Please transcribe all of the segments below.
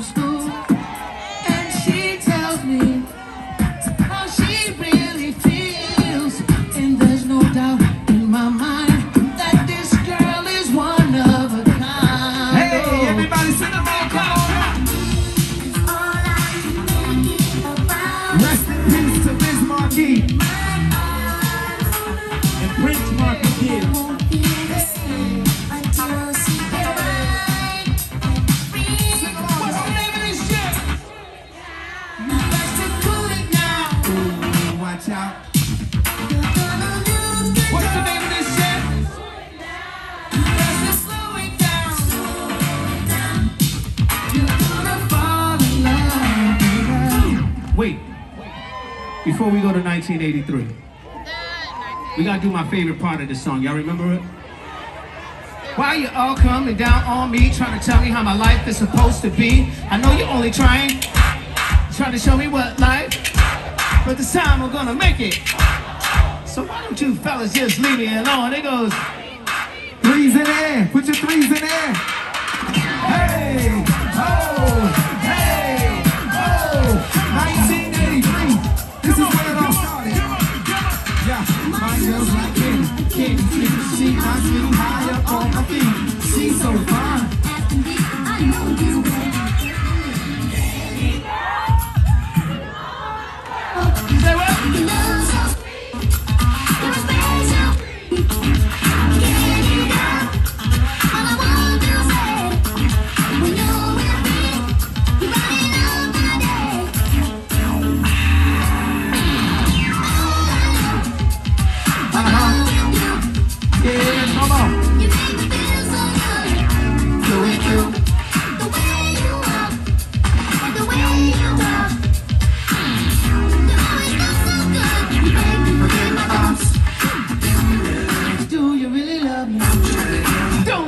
old watch out. Wait. Before we go to 1983, we gotta do my favorite part of this song. Y'all remember it? Why you all coming down on me, trying to tell me how my life is supposed to be? I know you're only trying, trying to show me what life, but this time we're gonna make it. So why don't you fellas just leave me alone? It goes, threes in the air, put your threes in the air. Hey, oh, hey, oh, 1983. This is when it all started. Yeah, my girl's like candy, candy, candy. She knocks me high up on my feet. She's so fine.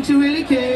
don't you really care?